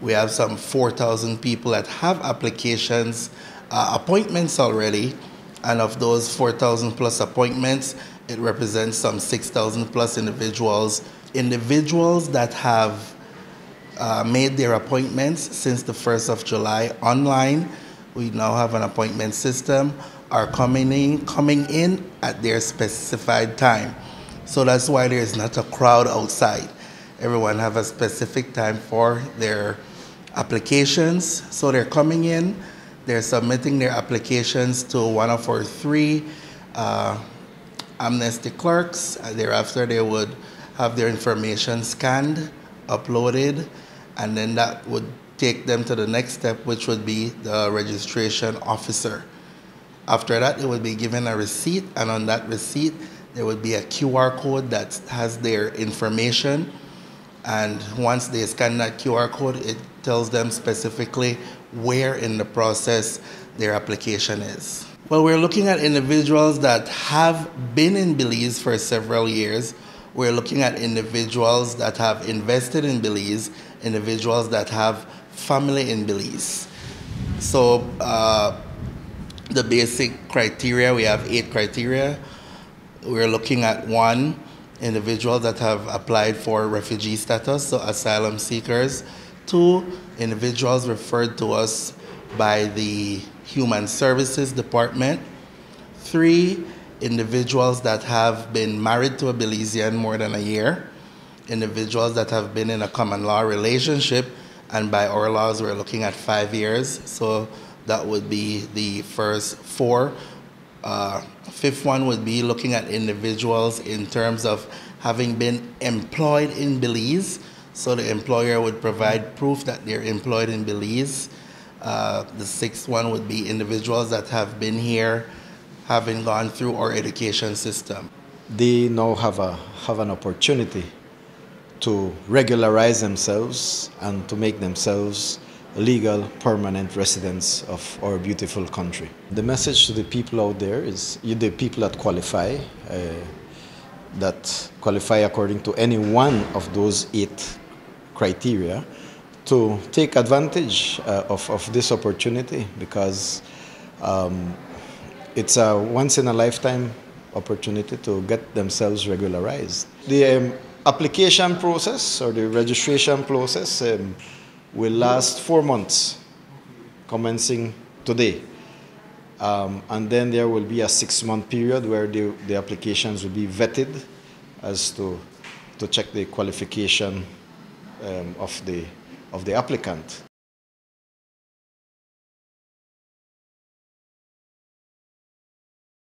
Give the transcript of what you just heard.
We have some 4,000 people that have applications, uh, appointments already, and of those 4,000 plus appointments, it represents some 6,000 plus individuals. Individuals that have uh, made their appointments since the 1st of July online. We now have an appointment system, are coming in, coming in at their specified time. So that's why there's not a crowd outside. Everyone have a specific time for their applications. So they're coming in, they're submitting their applications to one of our three uh, amnesty clerks. Thereafter, they would have their information scanned, uploaded, and then that would take them to the next step, which would be the registration officer. After that, they would be given a receipt, and on that receipt, there would be a QR code that has their information. And once they scan that QR code, it tells them specifically where in the process their application is. Well, we're looking at individuals that have been in Belize for several years. We're looking at individuals that have invested in Belize, individuals that have family in Belize. So, uh, the basic criteria we have eight criteria. We're looking at one, individuals that have applied for refugee status, so asylum seekers. Two, individuals referred to us by the Human Services Department. Three, individuals that have been married to a Belizean more than a year. Individuals that have been in a common law relationship, and by our laws, we're looking at five years. So that would be the first four. Uh, fifth one would be looking at individuals in terms of having been employed in Belize. So the employer would provide proof that they're employed in Belize. Uh, the sixth one would be individuals that have been here, having gone through our education system. They now have, a, have an opportunity to regularize themselves and to make themselves legal permanent residents of our beautiful country. The message to the people out there is the people that qualify, uh, that qualify according to any one of those eight criteria, to take advantage uh, of, of this opportunity because um, it's a once in a lifetime opportunity to get themselves regularized. The um, application process or the registration process um, will last four months, commencing today. Um, and then there will be a six month period where the, the applications will be vetted as to, to check the qualification um, of, the, of the applicant.